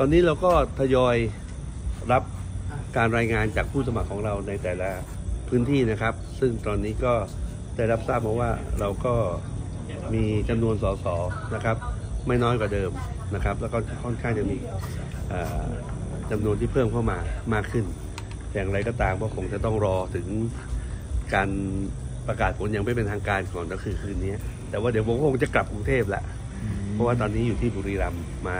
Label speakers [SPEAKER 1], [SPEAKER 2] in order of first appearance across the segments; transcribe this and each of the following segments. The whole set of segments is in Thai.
[SPEAKER 1] ตอนนี้เราก็ทยอยรับการรายงานจากผู้สมัครของเราในแต่ละพื้นที่นะครับ ซึ่งตอนนี้ก็ได้รับทราบมาว่าเราก็มีจำนวนสสนะครับ ไม่น้อยกว่าเดิมนะครับ แล้วก็ค่อนข้างจะมีจำนวนที่เพิ่มเข้ามามากขึ้นแต่อย่างไรก็ตามก็คงจะต้องรอถึงการประกาศผลยังไม่เป็นทางการก่อนก็คือคืนนี้ แต่ว่าเดี๋ยวผมคงจะกลับกรุงเทพแหละเพราะว่าตอนนี้อยู่ที่บุรีรัมย์มา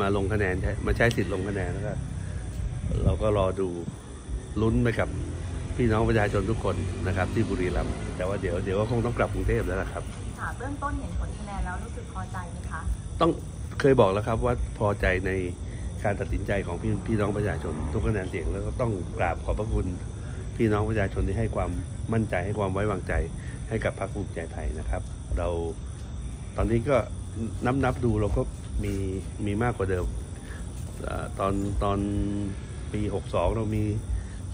[SPEAKER 1] มาลงคะแนนใช้มาใช้สิทธิ์ลงคะแนนแล้วก็เราก็รอดูลุ้นไปกับพี่น้องประชาชนทุกคนนะครับ ที่บุรีรัมย์แต่ว่าเดี๋ยวเดี๋ยวก็คงต้องกลับกรุงเทพแล้วล่ะครับ
[SPEAKER 2] ค่ะเบื้องต้นเห็นผลคะแนนแล้วรู้สึกพอใจไหมคะ
[SPEAKER 1] ต้องเคยบอกแล้วครับว่าพอใจในการตัดสินใจของพี่พี่น้องประชาชน ทุกคะแนนเสียงแล้วก็ต้องกราบขอบพระคุณพี่น้องประชาชนที่ให้ความมั่นใจให้ความไว้วางใจให้กับพรรคภูมิใจไทยนะครับ เราตอนนี้ก็นับนับดูเราก็ มีมีมากกว่าเดิมเออตอนตอนปี 62 เรามี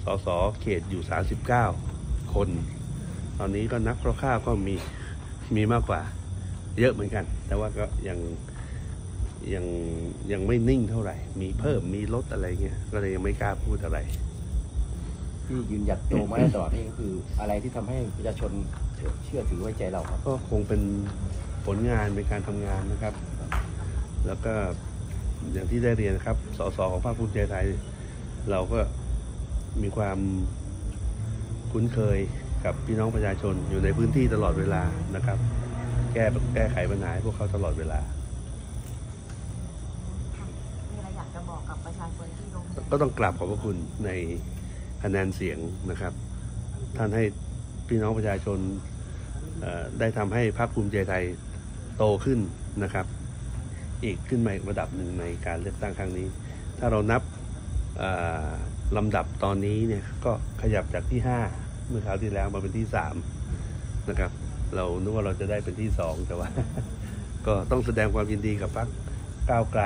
[SPEAKER 1] สสเขตอยู่ 39 คน ตอนนี้ก็นับคร่าวๆก็มีมีมากกว่าเยอะเหมือนกัน แต่ว่าก็ยังยังยังไม่นิ่งเท่าไหร่ มีเพิ่มมีลดอะไรเงี้ย ก็เลยยังไม่กล้าพูดอะไร
[SPEAKER 3] ที่ยืนหยัดโตมาได้ตลอดนี่ก็คือ อะไรที่ทำให้ประชาชนเชื่อถือไว้ใจเราครับ
[SPEAKER 1] ก็คงเป็นผลงานเป็นการทำงานนะครับ แล้วก็อย่างที่ได้เรียนนะครับ สสของภาคภูมิใจไทย เราก็มีความคุ้นเคยกับพี่น้องประชาชนอยู่ในพื้นที่ตลอดเวลานะครับ แก้แก้ไขปัญหาให้พวกเขาตลอดเวลา
[SPEAKER 2] มีอะไรอยากจะบอกกับประชาชนที่ลงคะแนน
[SPEAKER 1] ก็ต้องกราบขอบพระคุณในคะแนนเสียงนะครับ ท่านให้พี่น้องประชาชนเอ่อได้ทำให้พรรคภูมิใจไทยโตขึ้นนะครับ อีกขึ้นมาอีกระดับหนึ่งในการเลือกตั้งครั้งนี้ ถ้าเรานับลำดับตอนนี้เนี่ยก็ขยับจากที่ 5 เมื่อคราวที่แล้วมาเป็นที่ 3 นะครับ เรานึกว่าเราจะได้เป็นที่ 2 แต่ว่า ก็ต้องแสดงความยินดีกับพรรคก้าวไกล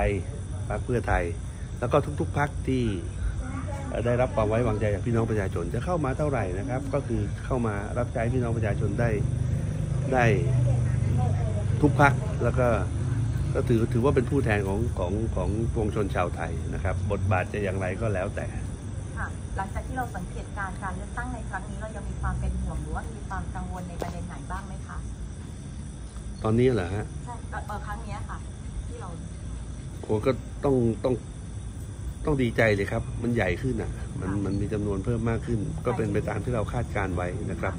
[SPEAKER 1] พรรคเพื่อไทย แล้วก็ทุกๆพรรคที่ได้รับความไว้วางใจจากพี่น้องประชาชนจะเข้ามาเท่าไหร่นะครับ ก็คือเข้ามารับใช้พี่น้องประชาชนได้ได้ทุกพรรคแล้วก็ ก็ถือถือว่าเป็นผู้แทนของของของปวงชนชาวไทยนะครับ บทบาทจะอย่างไรก็แล้วแต่
[SPEAKER 2] ค่ะหลังจากที่เราสังเกตการณ์การเลือกตั้งในครั้งนี้เรายังมีความเป็นห่วงหรือว่ามีความกังวลในประเด็นไหนบ้างไหมคะ
[SPEAKER 1] ตอนนี้เหรอฮะ
[SPEAKER 2] ใช่เอ่อเอ่อครั้งเนี้ยค่ะ ที่เรา
[SPEAKER 1] โหก็ต้องต้องต้องดีใจเลยครับ มันใหญ่ขึ้นอะ มันมันมีจำนวนเพิ่มมากขึ้น ก็เป็นไปตามที่เราคาดการไว้นะครับ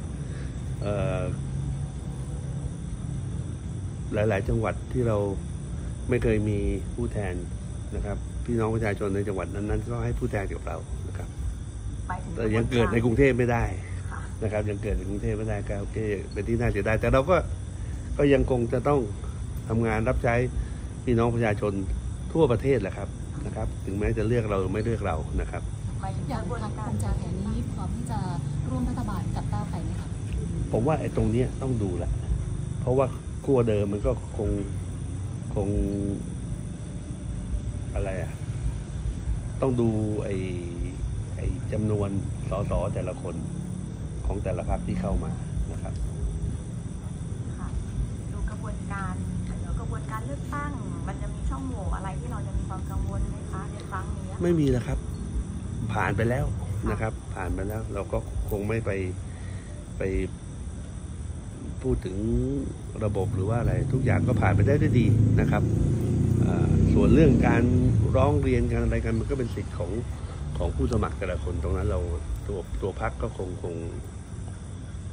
[SPEAKER 1] เอ่อหลาย ๆ จังหวัดที่เรา ไม่เคยมีผู้แทนนะครับ พี่น้องประชาชนในจังหวัดนั้นๆก็ให้ผู้แทนกับเรานะครับ
[SPEAKER 2] ไปถึง
[SPEAKER 1] แต่ยังเกิดในกรุงเทพไม่ได้
[SPEAKER 2] ค่ะ
[SPEAKER 1] นะครับ ยังเกิดในกรุงเทพไม่ได้ก็โอเคเป็นที่น่าเสียดายแต่เราก็ก็ยังคงจะต้องทำงานรับใช้พี่น้องประชาชนทั่วประเทศแหละครับนะครับ ถึงแม้จะเลือกเราหรือไม่เลือกเรานะครับ
[SPEAKER 2] ไปถึง
[SPEAKER 4] อย่าง
[SPEAKER 2] กระบวน
[SPEAKER 4] พรรค
[SPEAKER 2] กา
[SPEAKER 4] ภู
[SPEAKER 2] ร
[SPEAKER 4] มิใจไทยนี้พร้อมที่จะร่วมรัฐบาลกับก้าวไกลไหมคะ
[SPEAKER 1] ผมว่าไอ้ตรงเนี้ยต้องดูแหละเพราะว่าขั้วเดิมมันก็คง คงอะไรอะ ต้องดูไอ้ไอ้จำนวนสสแต่ละคนของแต่ละพรรคที่เข้ามานะครับ
[SPEAKER 2] ค่ะดูกระบวนการเดี๋ยวกระบวนการเลือกตั้ง มันจะมีช่องโหว่อะไรที่เราจะมีความกังวลไหมคะในครั้งนี้
[SPEAKER 1] ไม่มีแล้วครับ ผ่านไปแล้วนะครับ ผ่านไปแล้ว เราก็คงไม่ไปไป พูดถึงระบบหรือว่าอะไรทุกอย่างก็ผ่านไปได้ด้วยดีนะครับอ่าส่วนเรื่องการร้องเรียนการอะไรกันมันก็เป็นสิทธิ์ของของผู้สมัครแต่ละคนตรงนั้นเราตัวตัวพักก็คงคง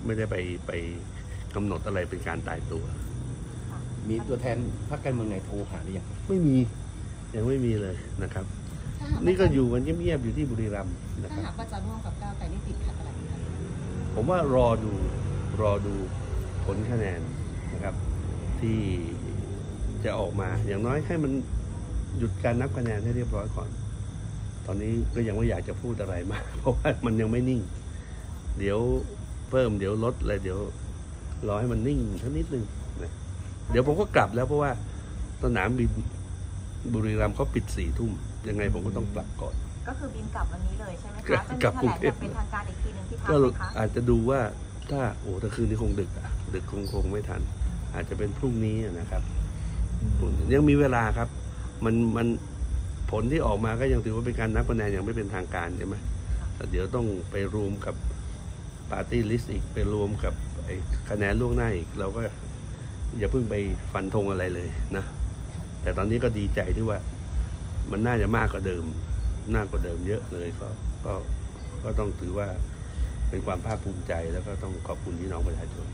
[SPEAKER 1] ไม่ได้ไปไปกำหนดอะไรเป็นการตายตัว
[SPEAKER 3] มีตัวแทนพรรคการเมืองไหนโทรหาหรือยัง
[SPEAKER 1] ไม่มียังไม่มีเลยนะครับ
[SPEAKER 4] ถ้าหากว่า
[SPEAKER 1] นี่ก็อยู่กันเงียบๆอยู่ที่บุรีรัมย์นะค
[SPEAKER 4] ถ้า
[SPEAKER 1] รับ
[SPEAKER 4] หากว่าจะร่วมกับก้าวไกลนี่ติดขัดอะไรไหมคะ
[SPEAKER 1] ผมว่ารอดูรอดู ผลคะแนนนะครับที่จะออกมาอย่างน้อยให้มันหยุดการนับคะแนนให้เรียบร้อยก่อน ตอนนี้ก็ยังไม่อยากจะพูดอะไรมาก เพราะว่ามันยังไม่นิ่ง เดี๋ยวเพิ่มเดี๋ยวลดอะไรเดี๋ยวรอให้มันนิ่งสักนิดนึงนะเดี๋ยวผมก็กลับแล้วเพราะว่าสนามบินบุรีรัมย์เขาปิดสี่ทุ่มยังไงผมก็ต้องกลับก่อน
[SPEAKER 2] ก็คือบินกลับวันนี้เลยใช่ไหม
[SPEAKER 1] กลั
[SPEAKER 2] คะ
[SPEAKER 1] บ
[SPEAKER 2] จะมี
[SPEAKER 1] กลับ
[SPEAKER 2] แถ
[SPEAKER 1] กรุ
[SPEAKER 2] ล
[SPEAKER 1] ง
[SPEAKER 2] ง
[SPEAKER 1] เท
[SPEAKER 2] อ
[SPEAKER 1] พ
[SPEAKER 2] ย่างเป็นทางการอีกทีหนึ่งที่พัก
[SPEAKER 1] ก็
[SPEAKER 2] ไหมคะ
[SPEAKER 1] อาจจะดูว่า ถ้าโอ้ถ้าคืนนี้คงดึกอะดึกคงคงไม่ทัน อาจจะเป็นพรุ่งนี้อะนะครับยังมีเวลาครับ มันมันผลที่ออกมาก็ยังถือว่าเป็นการนับคะแนนอย่างไม่เป็นทางการใช่ไหมแต่เดี๋ยวต้องไปรวมกับปาร์ตี้ลิสต์อีกไปรวมกับไอ้คะแนนล่วงหน้าอีก เราก็อย่าเพิ่งไปฟันธงอะไรเลยนะ แต่ตอนนี้ก็ดีใจที่ว่ามันน่าจะมากกว่าเดิมมากกว่าเดิมเยอะเลยก็ก็ก็ต้องถือว่า เป็นความภาคภูมิใจแล้วก็ต้องขอบคุณพี่น้องประชาชน